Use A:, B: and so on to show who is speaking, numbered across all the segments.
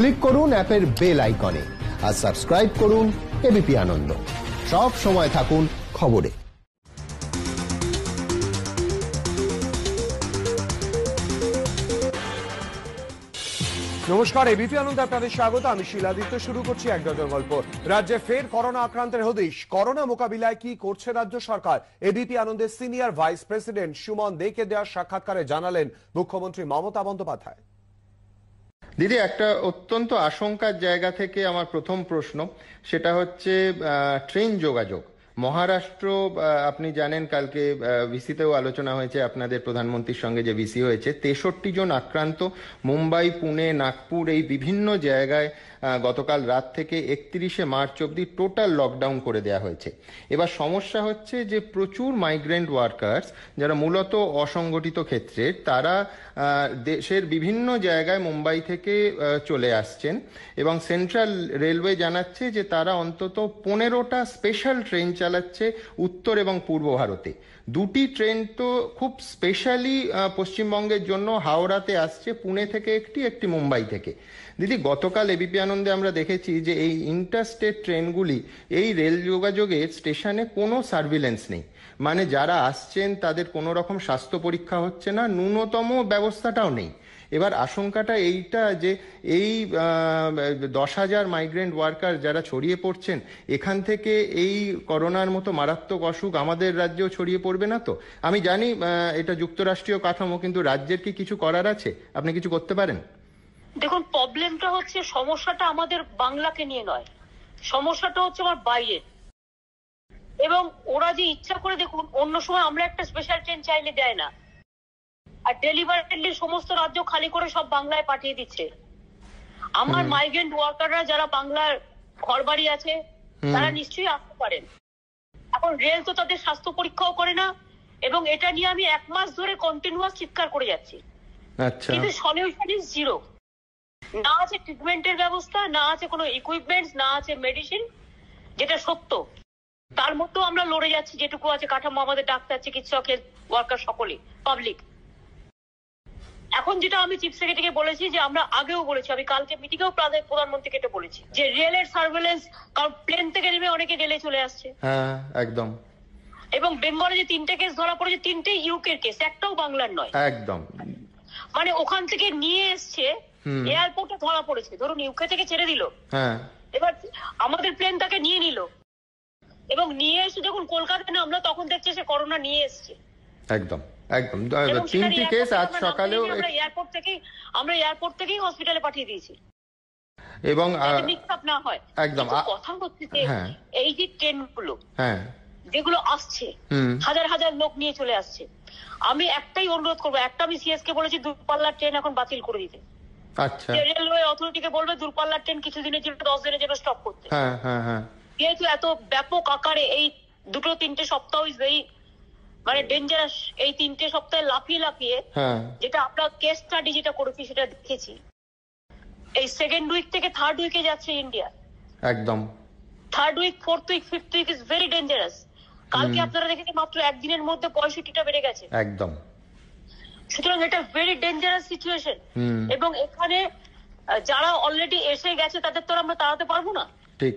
A: Click করুন অ্যাপের bell আইকনে আর সাবস্ক্রাইব করুন এবিপি আনন্দ। সব সময় থাকুন খবরে।
B: নমস্কার, এবিপি আনন্দে আপনাদের স্বাগত। আমি শিলাদিত্য, শুরু করছি এক ডজন গল্প। রাজ্যে ফের করোনা আক্রান্তের হদিশ। করোনা মোকাবিলায় কি করছে রাজ্য সরকার? এবিপি আনন্দের সিনিয়র ভাইস প্রেসিডেন্ট সুমন দেকে দেওয়ার সাক্ষাৎকারে জানালেন মুখ্যমন্ত্রী মমতা বন্দ্যোপাধ্যায়।
C: দিদি, একটা অত্যন্ত আশঙ্কার জায়গা থেকে আমার প্রথম প্রশ্ন, সেটা হচ্ছে ট্রেন যোগাযোগ। মহারাষ্ট্র আপনি জানেন, কালকে ভিসিতেও আলোচনা হয়েছে, আপনাদের প্রধানমন্ত্রীর সঙ্গে যে ভিসি হয়েছে, তেষট্টি জন আক্রান্ত, মুম্বাই, পুনে, নাগপুর, এই বিভিন্ন জায়গায় গতকাল রাত থেকে একত্রিশে মার্চ অবধি টোটাল লকডাউন করে দেওয়া হয়েছে। এবার সমস্যা হচ্ছে যে প্রচুর মাইগ্রেন্ট ওয়ার্কার্স যারা মূলত অসংগঠিত ক্ষেত্রে, তারা দেশের বিভিন্ন জায়গায় মুম্বাই থেকে চলে আসছেন এবং সেন্ট্রাল রেলওয়ে জানাচ্ছে যে তারা অন্তত পনেরোটা স্পেশাল ট্রেন চালাচ্ছে উত্তর এবং পূর্ব ভারতে। দুটি ট্রেন তো খুব স্পেশালি পশ্চিমবঙ্গের জন্য হাওড়াতে আসছে, পুনে থেকে একটি একটি মুম্বাই থেকে। দিদি, গতকাল এবিপি আনন্দে আমরা দেখেছি যে এই ইন্টারস্টেট ট্রেনগুলি এই রেল যোগাযোগের স্টেশনে কোনো সার্ভিলেন্স নেই। মানে যারা আসছেন, তাদের কোনো রকম স্বাস্থ্য পরীক্ষা হচ্ছে না, ন্যূনতম ব্যবস্থাটাও নেই। এবার আশঙ্কাটা এইটা যে এই দশ হাজার মাইগ্রেন্ট ওয়ার্কার যারা ছড়িয়ে পড়ছেন, এখান থেকে এই করোনার মতো মারাত্মক অসুখ আমাদের রাজ্যেও ছড়িয়ে পড়বে না তো? আমি জানি এটা যুক্তরাষ্ট্রীয় কাঠামো, কিন্তু রাজ্যের কি কিছু করার আছে? আপনি কিছু করতে পারেন?
D: দেখুন প্রবলেমটা হচ্ছে সমস্যাটা আমাদের বাংলাকে নিয়ে নয়। সমস্যাটা হচ্ছে আমার বাইরে। এবং ওরা যে ইচ্ছা করে দেখুন অন্য সময় আমরা একটা স্পেশাল ট্রেন চাইলে দেয় না। আর ডেলিভারি সমস্ত রাজ্য খালি করে সব বাংলায় পাঠিয়ে দিচ্ছে। আমার মাইগ্রেন্ট ওয়ার্কাররা যারা বাংলার ঘর বাড়ি আছে তারা নিশ্চয়ই আসতে পারেন। এখন রেল তো তাদের স্বাস্থ্য পরীক্ষাও করে না এবং এটা নিয়ে আমি এক মাস ধরে কন্টিনিউয়াস চিৎকার করে যাচ্ছি।
C: আচ্ছা।
D: কিন্তু সলিউশন ইজ জিরো না আছে ট্রিটমেন্টের ব্যবস্থা না আছে কোনো ইকুইপমেন্টস না আছে মেডিসিন যেটা সত্য। তার মধ্যেও আমরা লড়ে যাচ্ছি যেটুকু আছে কাঠামো আমাদের ডাক্তার চিকিৎসক হেলথ ওয়ার্কার সকলে পাবলিক এখন যেটা আমি চিফ সেক্রেটারিকে বলেছি যে আমরা আগেও বলেছি আমি কালকে মিটিংয়েও প্রধানমন্ত্রীকে এটা বলেছি যে রেলের সার্ভেলেন্স কারণ প্লেন থেকে নেমে অনেকে রেলে চলে আসছে।
C: হ্যাঁ একদম।
D: এবং বেঙ্গলে যে তিনটে কেস ধরা পড়েছে তিনটে ইউকের কেস একটাও বাংলার নয়।
C: একদম।
D: মানে ওখান থেকে নিয়ে এসছে। এয়ারপোর্টে ধরা পড়েছে। ধরুন ইউকে থেকে ছেড়ে দিল।
C: হ্যাঁ।
D: এবার আমাদের প্লেন তাকে নিয়ে নিল। এবং নিয়ে এসে যখন কলকাতায় নামলো তখন দেখছে সে করোনা নিয়ে এসছে।
C: একদম একদম। তিনটি কেস আজ সকালেও
D: আমরা এয়ারপোর্ট থেকেই আমরা এয়ারপোর্ট থেকেই হসপিটালে পাঠিয়ে দিয়েছি।
C: এবং
D: না হয়।
C: একদম।
D: কথা হচ্ছে যে
C: হ্যাঁ।
D: এই যে ট্রেনগুলো
C: হ্যাঁ।
D: যেগুলো আসছে হাজার হাজার লোক নিয়ে চলে আসছে। আমি একটাই অনুরোধ করব একটা আমি সিএস কে বলেছি দূরপাল্লার ট্রেন এখন বাতিল করে দিতে।
C: আচ্ছা।
D: রেলওয়ে অথরিটিকে বলবে দূরপাল্লার ট্রেন কিছুদিনের জন্য দশ দিনের জন্য স্টপ করতে।
C: হ্যাঁ হ্যাঁ হ্যাঁ।
D: যেহেতু এত ব্যাপক আকারে এই দুটো তিনটে সপ্তাহ very মানে ডেঞ্জারাস এই তিনটে সপ্তাহে লাফিয়ে লাফিয়ে যেটা আমরা কেস স্টাডি যেটা করেছি সেটা দেখেছি। এই সেকেন্ড উইক থেকে থার্ড উইকে যাচ্ছে ইন্ডিয়া
C: একদম।
D: Third week fourth week fifth week is very dangerous কালকে আপনারা দেখেছেন মাত্র একদিনের মধ্যে পঁয়ষট্টিটা বেড়ে গেছে।
C: একদম।
D: সুতরাং এটা ভেরি ডেঞ্জারাস সিচুয়েশন এবং এখানে যারা অলরেডি এসে গেছে তাদের তো আমরা তাড়াতে পারব না।
C: ঠিক।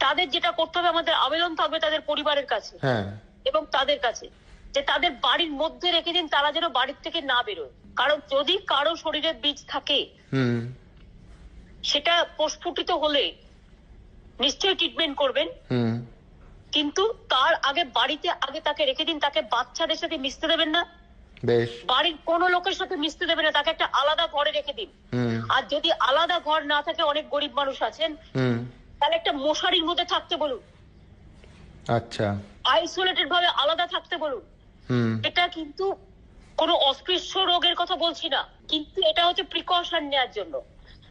D: তাদের যেটা করতে হবে আমাদের আবেদন থাকবে তাদের পরিবারের কাছে।
C: হ্যাঁ।
D: এবং তাদের কাছে। যে তাদের বাড়ির মধ্যে রেখে দিন তারা যেন বাড়ির থেকে না বেরোয়। কারণ যদি কারও শরীরে বীজ থাকে সেটা প্রস্ফুটিত হলে নিশ্চয়ই ট্রিটমেন্ট করবেন। কিন্তু তার আগে বাড়িতে আগে তাকে রেখে দিন তাকে বাচ্চাদের সাথে মিশতে দেবেন না।
C: বেশ।
D: বাড়ির কোনো লোকের সাথে মিশতে দেবে না তাকে একটা আলাদা ঘরে রেখে দিন। আর যদি আলাদা ঘর না থাকে অনেক গরিব মানুষ আছেন তাহলে একটা মশারির মধ্যে থাকতে বলুন।
C: আচ্ছা।
D: আইসোলেটেড ভাবে আলাদা থাকতে বলুন। এটা কিন্তু কোনো অস্পৃশ্য রোগের কথা বলছি না কিন্তু এটা হচ্ছে প্রিকশন নেওয়ার জন্য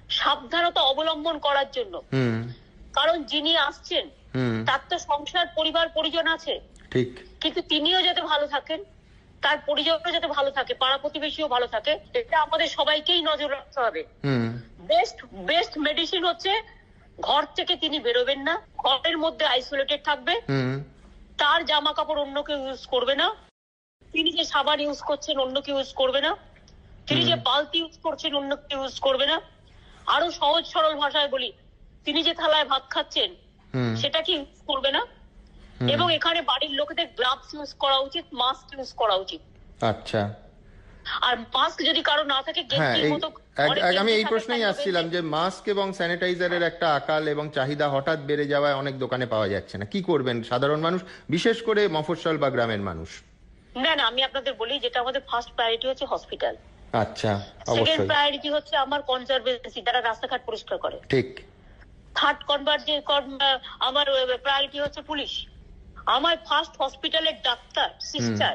D: সাবধানতা অবলম্বন করার জন্য। কারণ যিনি আসছেন তার তো সংসার পরিবার পরিজন আছে।
C: ঠিক।
D: কিন্তু তিনিও যাতে ভালো থাকেন তার পরিজনও যাতে ভালো থাকে পাড়া প্রতিবেশীও ভালো থাকে এটা আমাদের সবাইকেই নজর রাখতে হবে। বেস্ট বেস্ট মেডিসিন হচ্ছে ঘর থেকে তিনি বেরোবেন না ঘরের মধ্যে আইসোলেটেড থাকবে। তার জামা কাপড় অন্য কেউ ইউজ করবে না। তিনি যে সাবান ইউজ করছেন অন্য কেউ ইউজ করবে না। তিনি যে বালতি ইউজ করছেন অন্য কেউ ইউজ করবে না। আরও সহজ সরল ভাষায় বলি তিনি যে থালায় ভাত খাচ্ছেন সেটা কি ইউজ করবে না। এবং এখানে বাড়ির লোকেদের গ্লাভস ইউজ করা উচিত মাস্ক ইউজ করা উচিত।
C: আচ্ছা।
D: আর মাস্ক যদি কারও না থাকে
C: হ্যাঁ আমি এই প্রশ্নেই আসছিলাম যে মাস্ক এবং স্যানিটাইজারের একটা আকাল এবং চাহিদা হঠাৎ বেড়ে যাওয়ায় অনেক দোকানে পাওয়া যাচ্ছে না। কি করবেন সাধারণ মানুষ বিশেষ করে মফস্বল বা গ্রামের মানুষ?
D: না না আমি আপনাদের বলি যেটা আমাদের ফার্স্ট প্রায়োরিটি হচ্ছে হসপিটাল
C: আচ্ছা
D: সেকেন্ড প্রায়োরিটি হচ্ছে আমার কনজারভেন্সি যারা রাস্তাঘাট পরিষ্কার করে।
C: ঠিক।
D: থার্ড কনভার্ট যে আমার প্রায়োরিটি হচ্ছে পুলিশ। আমার ফার্স্ট হসপিটালের ডাক্তার সিস্টার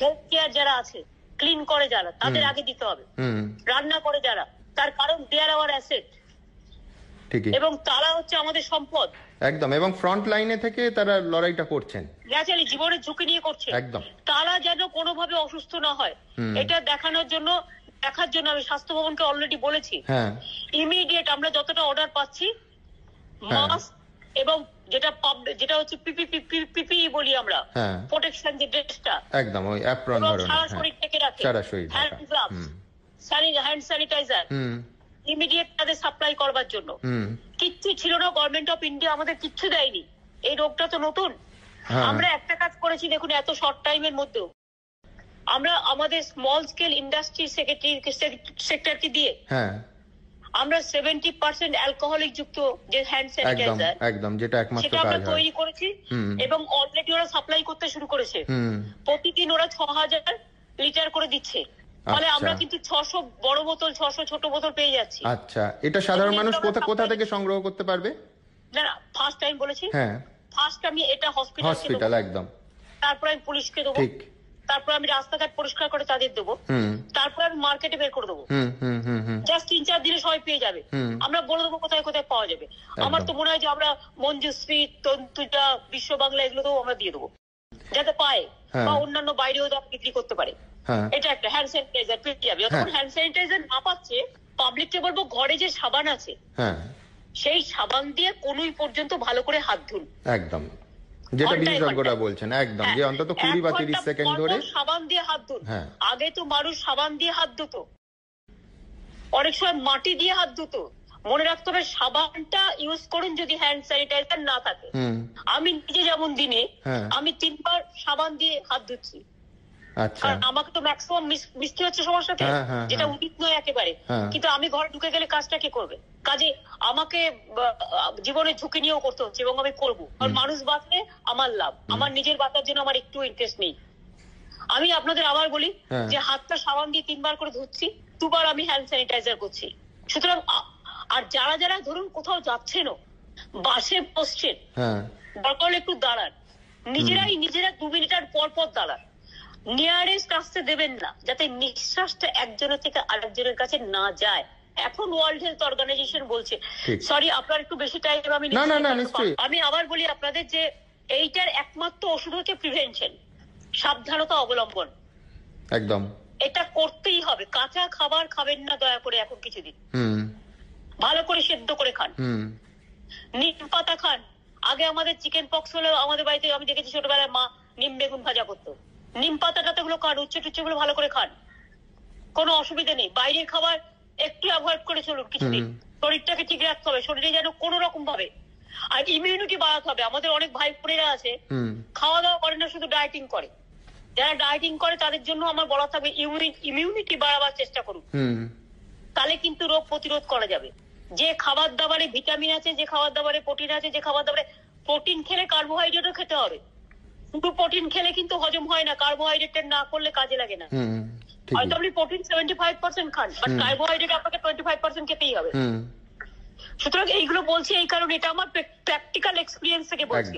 D: হেলথ কেয়ার যারা আছে ক্লিন করে যারা তাদের আগে দিতে হবে। রান্না করে যারা তার কারণ দেয়ার আওয়ার অ্যাসেট এবং তারা হচ্ছে আমাদের সম্পদ।
C: একদম এবং ফ্রন্ট লাইনে থেকে তারা লড়াইটা করছেন।
D: ন্যাচারালি জীবনের ঝুঁকি নিয়ে করছে।
C: একদম।
D: তারা যেন কোনোভাবে অসুস্থ না হয়। এটা দেখানোর জন্য দেখার জন্য আমি স্বাস্থ্য ভবনকে অলরেডি বলেছি।
C: হ্যাঁ।
D: ইমিডিয়েট আমরা যতটা অর্ডার পাচ্ছি
C: হ্যাঁ।
D: মাস্ক এবং যেটা পাব- যেটা হচ্ছে পিপি পিপি বলি আমরা।
C: হ্যাঁ।
D: প্রোটেকশন যে ড্রেসটা
C: একদম ওই অ্যাপ্রন ধরনের
D: সারা
C: হ্যাঁ।
D: শরীর থেকে রাখে।
C: সারা শরীর
D: হ্যান্ড গ্লাভস হ্যান্ড স্যানিটাইজার
C: হুম।
D: ইমিডিয়েট তাদের সাপ্লাই করবার জন্য।
C: হুম।
D: কিচ্ছু ছিল না গভর্নমেন্ট অফ ইন্ডিয়া আমাদের কিচ্ছু দেয়নি। এই রোগটা তো নতুন।
C: হ্যাঁ।
D: আমরা একটা কাজ করেছি দেখুন এত শর্ট টাইমের মধ্যেও। আমরা আমাদের স্মল স্কেল ইন্ডাস্ট্রি সেক্রেটারি সেক্টরকে দিয়ে
C: হ্যাঁ।
D: আমরা সেভেন্টি পার্সেন্ট অ্যালকোহলিক যুক্ত যে হ্যান্ড স্যানিটাইজার
C: একদম যেটা একমাত্র
D: সেটা আমরা তৈরি করেছি এবং অলরেডি ওরা সাপ্লাই করতে শুরু করেছে। প্রতিদিন ওরা ছ হাজার লিটার করে দিচ্ছে। ফলে
C: আচ্ছা।
D: আমরা কিন্তু বড় বোতল ছোট বোতল পেয়ে যাচ্ছি।
C: আচ্ছা এটা সাধারণ মানুষ কোথা কোথা থেকে সংগ্রহ করতে পারবে?
D: না না ফার্স্ট টাইম বলেছি।
C: হ্যাঁ।
D: ফার্স্ট আমি এটা হসপিটাল
C: হসপিটাল একদম।
D: তারপর আমি পুলিশকে দেবো।
C: ঠিক।
D: তারপর আমি রাস্তাঘাট পরিষ্কার করে তাদের দেবো। তারপর আমি মার্কেটে বের করে দেবো। চার দিনে সবাই পেয়ে যাবে। আমরা বলে দেবো কোথায় কোথায় পাওয়া যাবে। আমার তো মনে হয় যে আমরা মঞ্জুশ্রী তন্তুজা বিশ্ব বাংলা এগুলোতেও আমরা দিয়ে দেবো। যাতে পায়
C: হ্যাঁ।
D: বা অন্যান্য বাইরেও যাতে বিক্রি করতে পারে।
C: হ্যাঁ।
D: এটা একটা হ্যান্ড স্যানিটাইজার পেয়ে যাবে। যতক্ষণ
C: হ্যাঁ।
D: হ্যান্ড স্যানিটাইজার না পাচ্ছে পাবলিককে বলব ঘরে যে সাবান আছে
C: হ্যাঁ।
D: সেই সাবান দিয়ে কোনুই পর্যন্ত ভালো করে হাত ধুন।
C: একদম। যেটা বিশেষজ্ঞরা বলছেন একদম।
D: হ্যাঁ,
C: যে অন্তত কুড়ি বা তিরিশ সেকেন্ড ধরে
D: সাবান দিয়ে হাত ধুন।
C: হ্যাঁ।
D: আগে তো মানুষ সাবান দিয়ে হাত ধুতো। অনেক সময় মাটি দিয়ে হাত ধুতো। মনে রাখতে হবে সাবানটা ইউজ করুন যদি হ্যান্ড স্যানিটাইজার না থাকে। আমি নিজে যেমন দিনে
C: হ্যাঁ।
D: আমি তিনবার সাবান দিয়ে হাত ধুচ্ছি।
C: আচ্ছা।
D: কারণ আমাকে তো ম্যাক্সিমাম মিষ্টি হচ্ছে সাথে
C: হ্যাঁ,
D: যেটা
C: হ্যাঁ।
D: উচিত নয় একেবারে। কিন্তু আমি ঘরে ঢুকে গেলে কাজটা কে করবে? কাজে আমাকে আহ, জীবনের ঝুঁকি নিয়েও করতে হচ্ছে এবং আমি করব। কারণ মানুষ বাঁচলে আমার লাভ। আমার নিজের বাঁচার জন্য আমার একটু ইন্টারেস্ট নেই। আমি আপনাদের আবার বলি। যে হাতটা সাবান দিয়ে তিনবার করে ধুচ্ছি। দুবার আমি হ্যান্ড স্যানিটাইজার করছি। সুতরাং আর যারা যারা ধরুন কোথাও যাচ্ছেনও বাসে বসছেন
C: হ্যাঁ।
D: দরকার একটু দাঁড়ান। নিজেরাই নিজেরা দু মিনিটার পর পর দাঁড়ান। নিয়ারেস্ট আসতে দেবেন না যাতে নিঃশ্বাসটা একজনের থেকে আরেকজনের কাছে না যায়। এখন ওয়ার্ল্ড হেলথ অর্গানাইজেশন বলছে সরি আপনার একটু বেশি টাইম আমি
C: না, না, না, নিশ্চয়ই।
D: আমি আবার বলি আপনাদের যে এইটার একমাত্র ওষুধ হচ্ছে প্রিভেনশন সাবধানতা অবলম্বন।
C: একদম।
D: এটা করতেই হবে। কাঁচা খাবার খাবেন না দয়া করে এখন কিছুদিন। ভালো করে সেদ্ধ করে খান। নিম পাতা খান। আগে আমাদের চিকেন পক্স হলে আমাদের বাড়িতে আমি দেখেছি ছোটবেলায় মা নিম বেগুন ভাজা করতো। নিম পাতা টাতা গুলো খান উচ্ছে টুচ্ছে গুলো ভালো করে খান। কোনো অসুবিধা নেই। বাইরের খাবার একটু অ্যাভয়েড করে চলুন কিছুদিন। শরীরটাকে ঠিক রাখতে হবে। শরীরে যেন কোনো রকম ভাবে আর ইমিউনিটি বাড়াতে হবে। আমাদের অনেক ভাই বোনেরা আছে। খাওয়া দাওয়া করে না শুধু ডায়েটিং করে। যারা ডায়েটিং করে তাদের জন্য আমার বলা থাকবে ইমিউনিটি বাড়াবার চেষ্টা করুন। তাহলে কিন্তু রোগ প্রতিরোধ করা যাবে। যে খাবার দাবারে ভিটামিন আছে যে খাবার দাবারে প্রোটিন আছে যে খাবার দাবারে প্রোটিন খেলে কার্বোহাইড্রেটও খেতে হবে। শুধু প্রোটিন খেলে কিন্তু হজম হয় না কার্বোহাইড্রেট না করলে কাজে লাগে না। হয়তো আপনি প্রোটিন সেভেন্টি ফাইভ পার্সেন্ট খান বাট কার্বোহাইড্রেট আপনাকে টোয়েন্টি ফাইভ পার্সেন্ট খেতেই হবে। সুতরাং এইগুলো বলছি এই কারণে এটা আমার প্র্যাকটিক্যাল এক্সপিরিয়েন্স থেকে বলছি।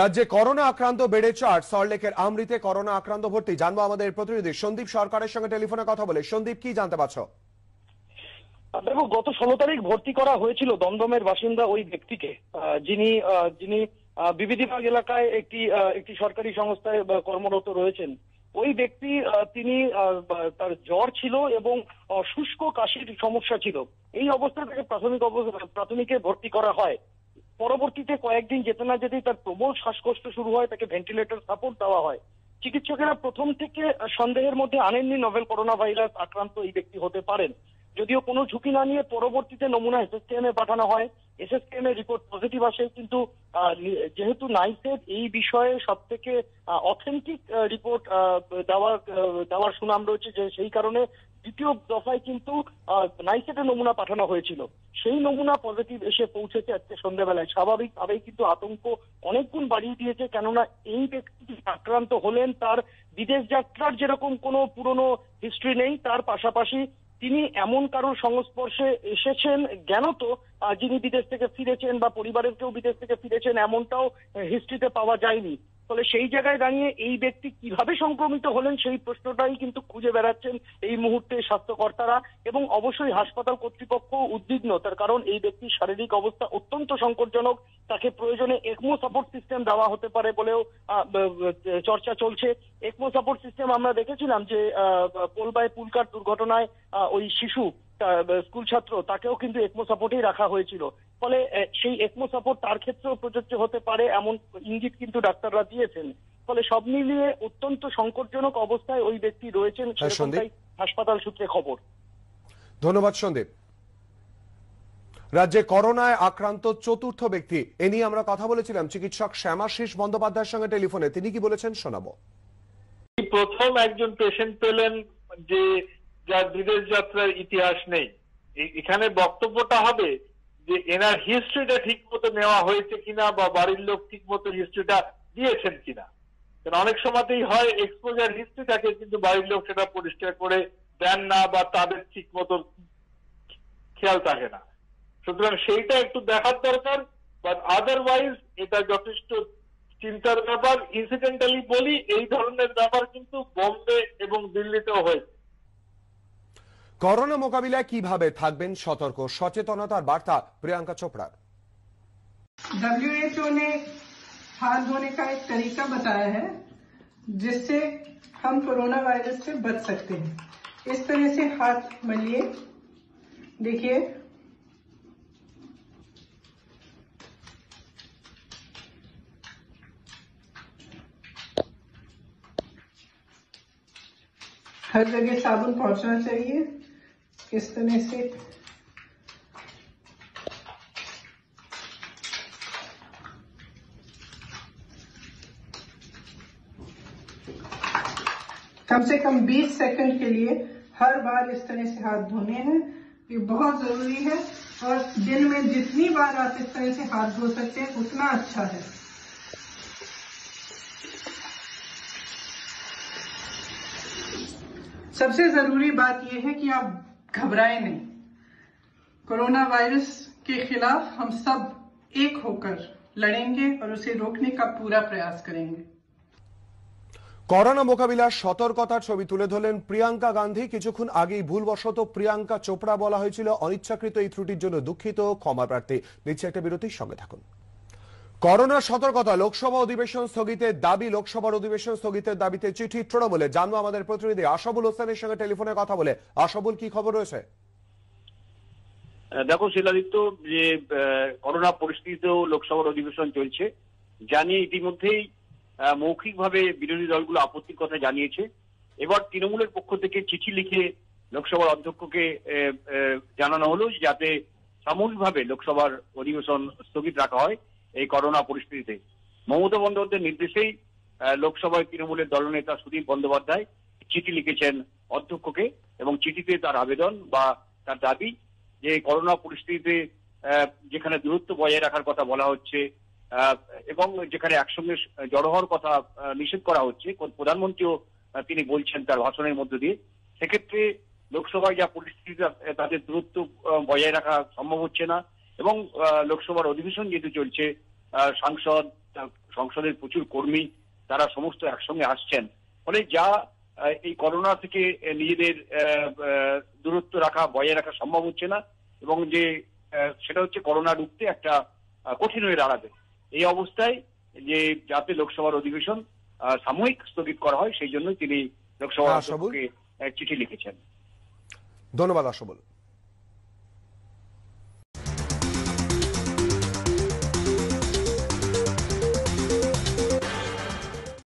B: রাজ্যে করোনা আক্রান্ত বেড়েছে আর সল্টলেকের আমৃতে করোনা আক্রান্ত ভর্তি। জানব আমাদের প্রতিনিধি সন্দীপ সরকারের সঙ্গে টেলিফোনে কথা বলে। সন্দীপ, কি জানতে পারছ?
E: দেখো, গত ষোলো তারিখ ভর্তি করা হয়েছিল দমদমের বাসিন্দা ওই ব্যক্তিকে। যিনি যিনি বিবিধিবাগ এলাকায় একটি একটি সরকারি সংস্থায় কর্মরত রয়েছেন। ওই ব্যক্তি তিনি তার জ্বর ছিল এবং শুষ্ক কাশির সমস্যা ছিল। এই অবস্থা থেকে প্রাথমিক প্রাথমিকে ভর্তি করা হয়। পরবর্তীতে কয়েকদিন যেতে না যেতেই তার প্রবল শ্বাসকষ্ট শুরু হয়, তাকে ভেন্টিলেটর সাপোর্ট দেওয়া হয়। চিকিৎসকেরা প্রথম থেকে সন্দেহের মধ্যে আনেননি নভেল করোনা ভাইরাস আক্রান্ত এই ব্যক্তি হতে পারেন। যদিও কোনো ঝুঁকি না নিয়ে পরবর্তীতে নমুনা এসএসকেএম এ পাঠানো হয়। এসএসকেএম এর রিপোর্ট পজিটিভ আসে, কিন্তু যেহেতু নাইসের এই বিষয়ে সব থেকে অথেন্টিক রিপোর্ট দেওয়ার দেওয়ার সুনাম রয়েছে যে সেই কারণে দ্বিতীয় দফায় কিন্তু নাইসেটের নমুনা পাঠানো হয়েছিল। সেই নমুনা পজিটিভ এসে পৌঁছেছে আজকে সন্ধ্যাবেলায়। স্বাভাবিকভাবেই কিন্তু আতঙ্ক অনেক গুণ বাড়িয়ে দিয়েছে, কেননা এই ব্যক্তি আক্রান্ত হলেন, তার বিদেশ যাত্রার যেরকম কোনো পুরনো হিস্ট্রি নেই, তার পাশাপাশি তিনি এমন কারোর সংস্পর্শে এসেছেন? জ্ঞানত যিনি বিদেশ থেকে ফিরেছেন বা পরিবারের কেউ বিদেশ থেকে ফিরেছেন, এমনটাও হিস্ট্রিতে পাওয়া যায়নি। ফলে সেই জায়গায় দাঁড়িয়ে এই ব্যক্তি কীভাবে সংক্রমিত হলেন সেই প্রশ্নটাই কিন্তু খুঁজে বেড়াচ্ছেন এই মুহূর্তে স্বাস্থ্যকর্তারা। এবং অবশ্যই হাসপাতাল কর্তৃপক্ষ উদ্বিগ্ন, তার কারণ এই ব্যক্তির শারীরিক অবস্থা অত্যন্ত সংকটজনক। তাকে প্রয়োজনে একমো সাপোর্ট সিস্টেম দেওয়া হতে পারে বলেও চর্চা চলছে। একমো সাপোর্ট সিস্টেম আমরা দেখেছিলাম যে পোলবাই পুলকার দুর্ঘটনায় ওই শিশু স্কুল ছাত্র তাকেও কিন্তু একমো সাপোর্টেই রাখা হয়েছিল। ফলে সেই একমো সাপোর্ট তার ক্ষেত্রেও প্রযোজ্য হতে পারে এমন ইঙ্গিত কিন্তু ডাক্তাররা দিয়েছেন। ফলে সব মিলিয়ে অত্যন্ত সংকটজনক অবস্থায় ওই ব্যক্তি রয়েছেন
B: হ্যাঁ,
E: হাসপাতাল সূত্রে খবর।
B: ধন্যবাদ সন্দীপ। রাজ্যে করোনায় আক্রান্ত চতুর্থ ব্যক্তি। এ নিয়ে আমরা কথা বলেছিলাম চিকিৎসক শ্যামাশিস বন্দ্যোপাধ্যায়ের সঙ্গে টেলিফোনে। তিনি কি বলেছেন শোনাবো।
F: প্রথম একজন পেশেন্ট পেলেন যে, যার বিদেশ যাত্রার ইতিহাস নেই। এখানে বক্তব্যটা হবে যে, এনার হিস্ট্রিটা ঠিক মতো নেওয়া হয়েছে কিনা বা বাড়ির লোক ঠিক মতো হিস্ট্রিটা দিয়েছেন কিনা। কারণ অনেক সময়তেই হয় এক্সপোজার হিস্ট্রি থাকে, কিন্তু বাড়ির লোক সেটা পরিষ্কার করে দেন না বা তাদের ঠিক মতো খেয়াল থাকে না। সুতরাং সেইটা একটু দেখার দরকার বাট আদারওয়াইজ এটা যথেষ্ট চিন্তার ব্যাপার ইনসিডেন্টালি বলি এই ধরনের ব্যাপার কিন্তু বোম্বে এবং দিল্লিতেও হয়েছে
B: করোনা মোকাবিলায় কিভাবে থাকবেন সতর্ক সচেতনতার বার্তা প্রিয়াঙ্কা চোপড়ার
G: डब्ल्यूएचओ ने हाथ धोने का एक तरीका बताया है जिससे हम कोरोना वायरस से बच सकते हैं इस तरह से हाथ मलिए देखिए हर जगह साबुन पहुँचना चाहिए। इस तरह से? कम से कम 20 सेकंड के लिए हर बार इस तरह से हाथ धोने हैं। ये बहुत ज़रूरी है और दिन में जितनी बार आप इस तरह से हाथ धो सकते हैं, उतना अच्छा है। सबसे जरूरी बात यह है कि आप घबराएं नहीं कोरोना वायरस के खिलाफ हम सब एक होकर लड़ेंगे और उसे रोकने का पूरा प्रयास करेंगे
B: করোনা মোকাবিলার সতর্কতার ছবি তুলে ধরলেন প্রিয়াঙ্কা গান্ধী কিছুক্ষণ আগেই ভুলবশত প্রিয়াঙ্কা চোপড়া বলা হয়েছিল অনিচ্ছাকৃত এই ত্রুটির জন্য দুঃখিত ক্ষমা প্রার্থী নিচ্ছে একটা বিরতির সঙ্গে থাকুন করোনার সতর্কতা লোকসভা অধিবেশন স্থগিতের দাবি, লোকসভার অধিবেশন স্থগিতের দাবিতে চিঠি তৃণমূলে। জানব আমাদের প্রতিনিধি আশাবুল হোসেনের সঙ্গে টেলিফোনে কথা বলে। আশাবুল, কি খবর রয়েছে?
H: দেখো শিলাদিত্য, যে করোনা পরিস্থিতিতেও লোকসভার অধিবেশন চলছে। জানিয়ে ইতিমধ্যেই মৌখিকভাবে বিরোধী দলগুলো আপত্তির কথা জানিয়েছে। এবার তৃণমূলের পক্ষ থেকে চিঠি লিখে লোকসভার অধ্যক্ষকে জানানো হলো যাতে সাময়িকভাবে লোকসভার অধিবেশন স্থগিত রাখা হয়। এই করোনা পরিস্থিতিতে। মমতা বন্দ্যোপাধ্যায়ের নির্দেশেই লোকসভায় তৃণমূলের দলনেতা সুদীপ বন্দ্যোপাধ্যায় চিঠি লিখেছেন অধ্যক্ষকে এবং চিঠিতে তার আবেদন বা তার দাবি যে করোনা পরিস্থিতিতে যেখানে দূরত্ব বজায় রাখার কথা বলা হচ্ছে এবং যেখানে একসঙ্গে জড়ো হওয়ার কথা নিষেধ করা হচ্ছে প্রধানমন্ত্রীও তিনি বলছেন তার ভাষণের মধ্য দিয়ে। সেক্ষেত্রে লোকসভায় যা পরিস্থিতি তাদের দূরত্ব বজায় রাখা সম্ভব হচ্ছে না। এবং লোকসভার অধিবেশন যেহেতু চলছে সাংসদ সংসদের প্রচুর কর্মী তারা সমস্ত একসঙ্গে আসছেন। ফলে যা এই করোনা থেকে নিজেদের দূরত্ব রাখা বজায় রাখা সম্ভব হচ্ছে না এবং যে সেটা হচ্ছে করোনা রুখতে একটা কঠিন হয়ে দাঁড়াবে। এই অবস্থায় যে যাতে লোকসভার অধিবেশন সাময়িক স্থগিত করা হয় সেই জন্য তিনি লোকসভার
B: হ্যাঁ,
H: চিঠি লিখেছেন।
B: ধন্যবাদ আশাবুল